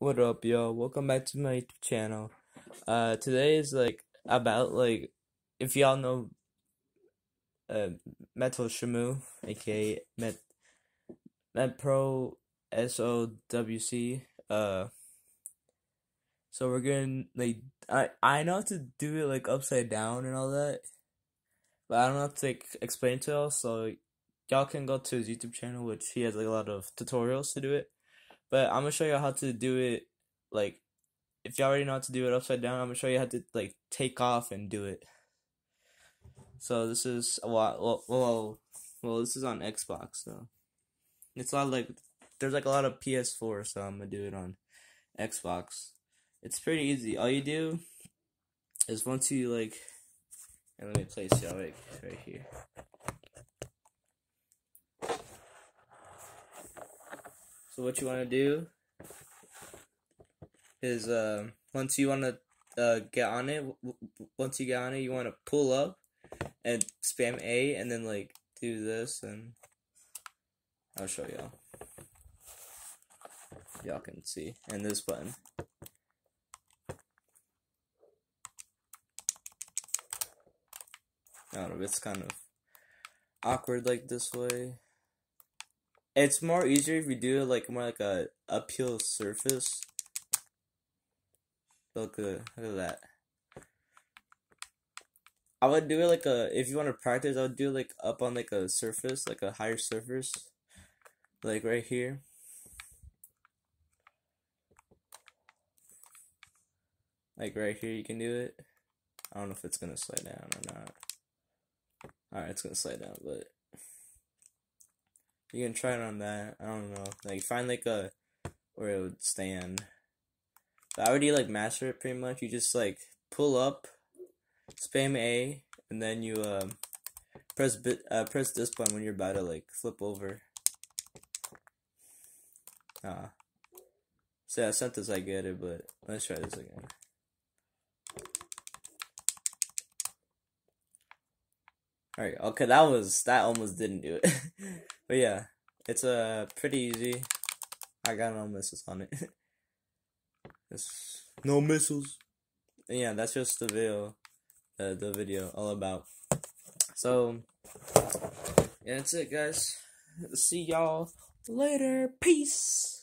What up, y'all? Welcome back to my channel. Uh, today is like about like if y'all know uh Metal Shamu, aka Met Met Pro SOWC. Uh, so we're gonna like I I know how to do it like upside down and all that, but I don't know how to like explain to y'all. So y'all can go to his YouTube channel, which he has like a lot of tutorials to do it. But I'm gonna show you how to do it. Like, if you already know how to do it upside down, I'm gonna show you how to like take off and do it. So this is a lot. Well, well, well, this is on Xbox, so it's a lot like there's like a lot of PS4, so I'm gonna do it on Xbox. It's pretty easy. All you do is once you like, and let me place y'all like right here. So what you want to do is uh, once you want to uh, get on it, once you get on it, you want to pull up and spam A, and then like do this, and I'll show y'all. Y'all can see, and this button. I don't know, it's kind of awkward like this way. It's more easier if you do it like more like a uphill surface. Look at look at that. I would do it like a if you want to practice, I would do like up on like a surface, like a higher surface, like right here. Like right here, you can do it. I don't know if it's gonna slide down or not. Alright, it's gonna slide down, but you can try it on that. I don't know. Like find like a where it would stand. But I already like master it pretty much. You just like pull up, spam A, and then you um press bit uh press this button when you're about to like flip over. Ah. So yeah, sometimes I get it, but let's try this again. Alright, okay, that was that almost didn't do it. but yeah, it's uh pretty easy. I got no missiles on it. it's no missiles. And yeah, that's just the video uh, the video all about. So yeah, that's it guys. See y'all later. Peace.